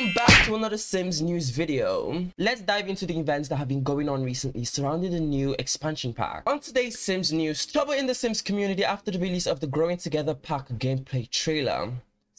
Welcome back to another Sims news video. Let's dive into the events that have been going on recently surrounding the new expansion pack. On today's Sims news, trouble in the Sims community after the release of the Growing Together pack gameplay trailer.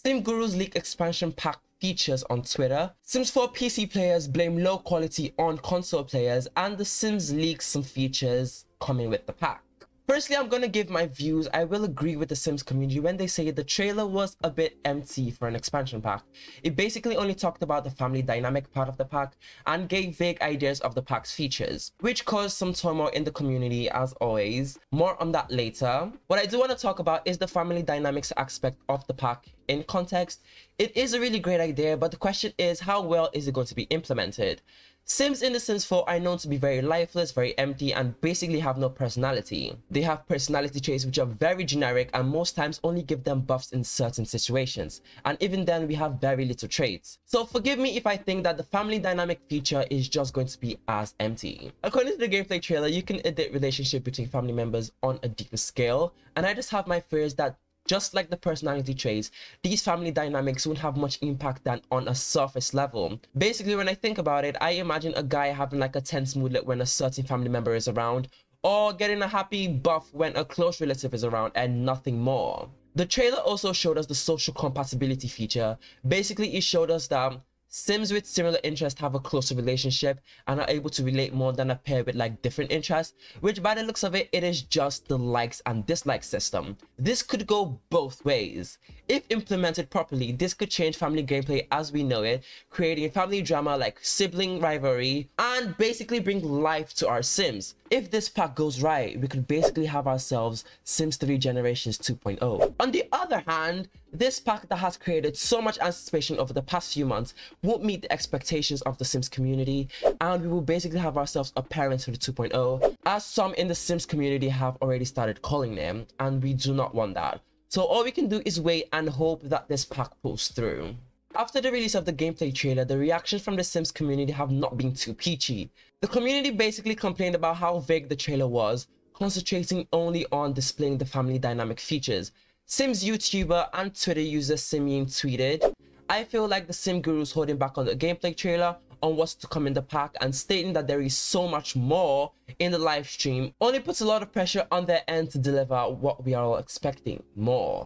Sim Gurus leak expansion pack features on Twitter. Sims 4 PC players blame low quality on console players and the Sims leaks some features coming with the pack. Firstly, I'm going to give my views. I will agree with the Sims community when they say the trailer was a bit empty for an expansion pack. It basically only talked about the family dynamic part of the pack and gave vague ideas of the pack's features, which caused some turmoil in the community as always. More on that later. What I do want to talk about is the family dynamics aspect of the pack in context. It is a really great idea, but the question is how well is it going to be implemented? Sims in The Sims 4 are known to be very lifeless, very empty, and basically have no personality. They have personality traits which are very generic and most times only give them buffs in certain situations. And even then, we have very little traits. So forgive me if I think that the family dynamic feature is just going to be as empty. According to the gameplay trailer, you can edit relationship between family members on a deeper scale, and I just have my fears that just like the personality traits, these family dynamics won't have much impact than on a surface level. Basically, when I think about it, I imagine a guy having like a tense moodlet when a certain family member is around, or getting a happy buff when a close relative is around and nothing more. The trailer also showed us the social compatibility feature. Basically, it showed us that Sims with similar interests have a closer relationship and are able to relate more than a pair with like different interests, which by the looks of it, it is just the likes and dislikes system. This could go both ways. If implemented properly, this could change family gameplay as we know it, creating family drama like sibling rivalry and basically bring life to our Sims. If this pack goes right, we could basically have ourselves Sims 3 Generations 2.0. On the other hand, this pack that has created so much anticipation over the past few months won't meet the expectations of the Sims community and we will basically have ourselves a Parenthood 2.0 as some in the Sims community have already started calling them and we do not want that. So all we can do is wait and hope that this pack pulls through. After the release of the gameplay trailer, the reactions from the Sims community have not been too peachy. The community basically complained about how vague the trailer was, concentrating only on displaying the family dynamic features. Sims YouTuber and Twitter user Simeon tweeted, I feel like the Sim Guru's holding back on the gameplay trailer on what's to come in the pack and stating that there is so much more in the live stream only puts a lot of pressure on their end to deliver what we are all expecting, more.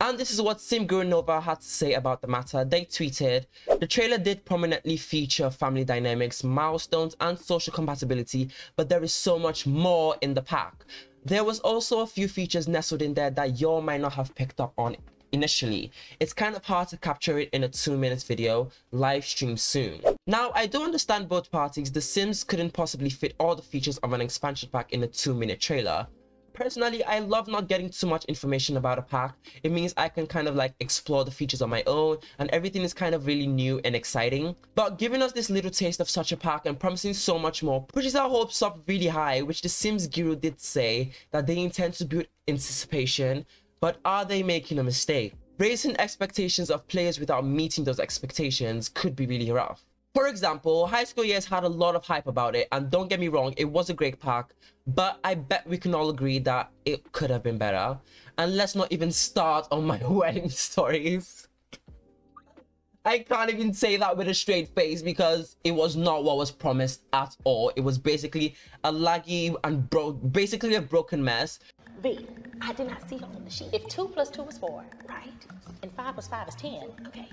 And this is what Sim Guru Nova had to say about the matter. They tweeted, the trailer did prominently feature family dynamics, milestones, and social compatibility, but there is so much more in the pack. There was also a few features nestled in there that y'all might not have picked up on initially. It's kind of hard to capture it in a two minutes video, live stream soon. Now, I do understand both parties. The Sims couldn't possibly fit all the features of an expansion pack in a two minute trailer. Personally, I love not getting too much information about a pack. It means I can kind of like explore the features on my own and everything is kind of really new and exciting. But giving us this little taste of such a pack and promising so much more pushes our hopes up really high, which the Sims Guru did say that they intend to build anticipation, but are they making a mistake? Raising expectations of players without meeting those expectations could be really rough. For example, High School Years had a lot of hype about it, and don't get me wrong, it was a great pack, but I bet we can all agree that it could have been better. And let's not even start on my wedding stories. I can't even say that with a straight face because it was not what was promised at all. It was basically a laggy and broke, basically a broken mess. V, I did not see it on the sheet. If 2 plus 2 is 4, right? And 5 plus 5 is 10, okay.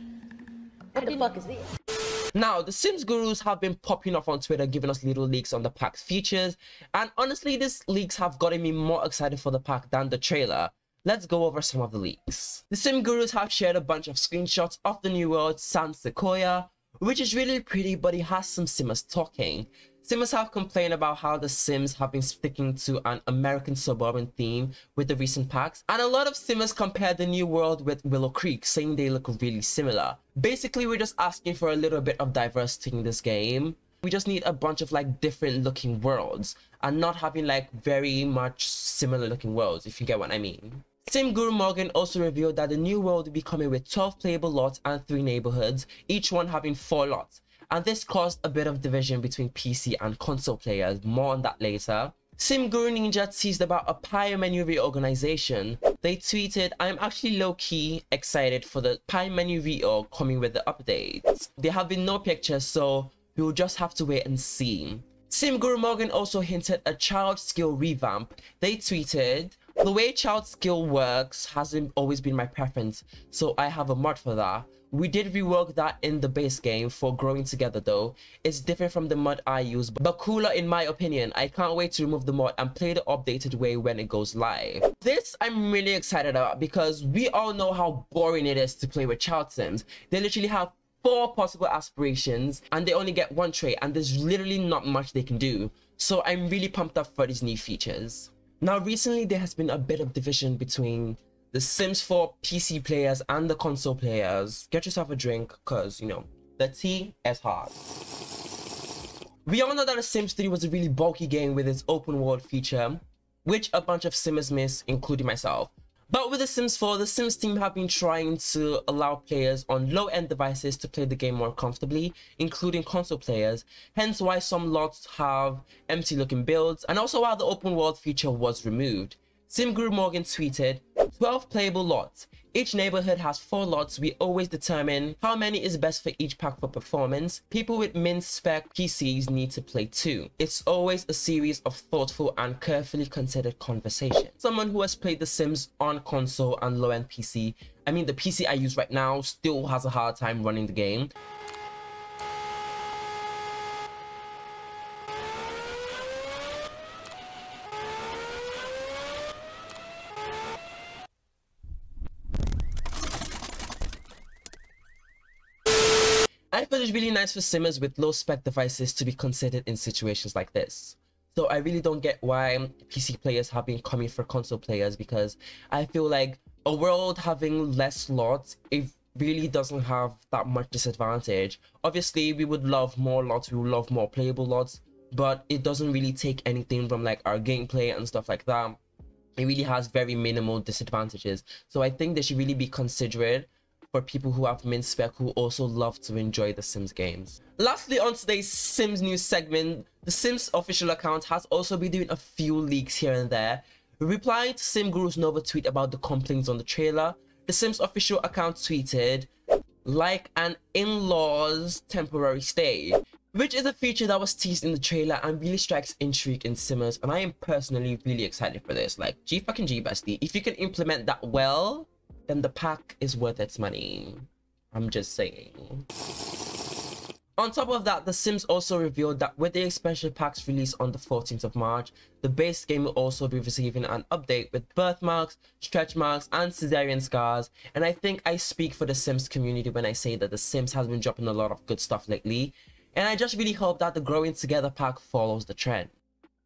What the fuck is this? Now, the Sims gurus have been popping off on Twitter, giving us little leaks on the pack's features, and honestly, these leaks have gotten me more excited for the pack than the trailer. Let's go over some of the leaks. The Sim gurus have shared a bunch of screenshots of the new world San Sequoia, which is really pretty, but it has some Simmers talking. Simmers have complained about how the Sims have been sticking to an American suburban theme with the recent packs, and a lot of Simmers compare the new world with Willow Creek, saying they look really similar. Basically, we're just asking for a little bit of diversity in this game. We just need a bunch of like different looking worlds and not having like very much similar looking worlds, if you get what I mean. Sim Guru Morgan also revealed that the new world will be coming with 12 playable lots and 3 neighborhoods, each one having 4 lots and this caused a bit of division between PC and console players, more on that later. Sim Guru Ninja teased about a Pie menu reorganization. They tweeted, I'm actually low-key excited for the Pie menu reorg coming with the updates. There have been no pictures, so we'll just have to wait and see. Sim Guru Morgan also hinted a child skill revamp. They tweeted, the way child skill works hasn't always been my preference, so I have a mod for that. We did rework that in the base game for growing together though. It's different from the mod I use, but cooler in my opinion. I can't wait to remove the mod and play the updated way when it goes live. This I'm really excited about because we all know how boring it is to play with child sims. They literally have four possible aspirations and they only get one trait and there's literally not much they can do. So I'm really pumped up for these new features. Now recently there has been a bit of division between the Sims 4 PC players and the console players, get yourself a drink because, you know, the tea is hot. We all know that The Sims 3 was a really bulky game with its open world feature, which a bunch of Simmers miss, including myself. But with The Sims 4, the Sims team have been trying to allow players on low-end devices to play the game more comfortably, including console players, hence why some lots have empty-looking builds, and also why the open world feature was removed. SimGuru Morgan tweeted, 12 playable lots. Each neighborhood has 4 lots. We always determine how many is best for each pack for performance. People with min spec PCs need to play too. It's always a series of thoughtful and carefully considered conversation. Someone who has played The Sims on console and low-end PC, I mean the PC I use right now still has a hard time running the game. I feel it's really nice for simmers with low spec devices to be considered in situations like this. So I really don't get why PC players have been coming for console players because I feel like a world having less slots, it really doesn't have that much disadvantage. Obviously, we would love more lots, we would love more playable lots, but it doesn't really take anything from like our gameplay and stuff like that. It really has very minimal disadvantages. So I think they should really be considerate for people who have min spec who also love to enjoy the Sims games. Lastly, on today's Sims news segment, the Sims official account has also been doing a few leaks here and there. Replying to Sim Guru's Nova tweet about the complaints on the trailer, the Sims official account tweeted, like an in-laws temporary stay, which is a feature that was teased in the trailer and really strikes intrigue in Simmers, and I am personally really excited for this. Like, G fucking G bestie, if you can implement that well, then the pack is worth its money. I'm just saying. On top of that, The Sims also revealed that with the expansion packs released on the 14th of March, the base game will also be receiving an update with birthmarks, stretch marks, and cesarean scars. And I think I speak for the Sims community when I say that The Sims has been dropping a lot of good stuff lately. And I just really hope that the Growing Together pack follows the trend.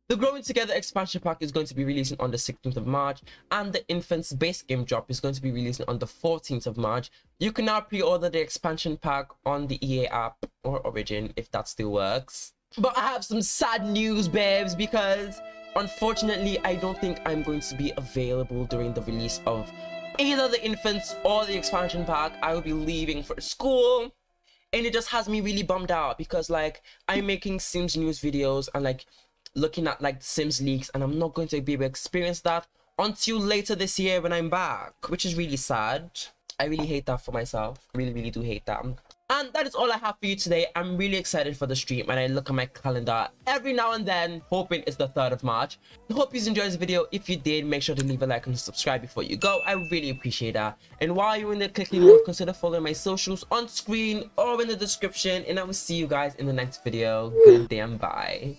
The Growing Together expansion pack is going to be releasing on the 16th of March, and the Infants base game drop is going to be releasing on the 14th of March. You can now pre-order the expansion pack on the EA app or Origin if that still works. But I have some sad news, babes, because unfortunately, I don't think I'm going to be available during the release of either the Infants or the expansion pack. I will be leaving for school and it just has me really bummed out because like I'm making Sims news videos and like looking at like Sims leaks and I'm not going to be able to experience that until later this year when I'm back, which is really sad. I really hate that for myself. really, really do hate that. And that is all I have for you today. I'm really excited for the stream and I look at my calendar every now and then, hoping it's the 3rd of March. I hope you enjoyed this video. If you did, make sure to leave a like and subscribe before you go. I really appreciate that. And while you're in the clicking consider following my socials on screen or in the description. And I will see you guys in the next video. Good damn bye.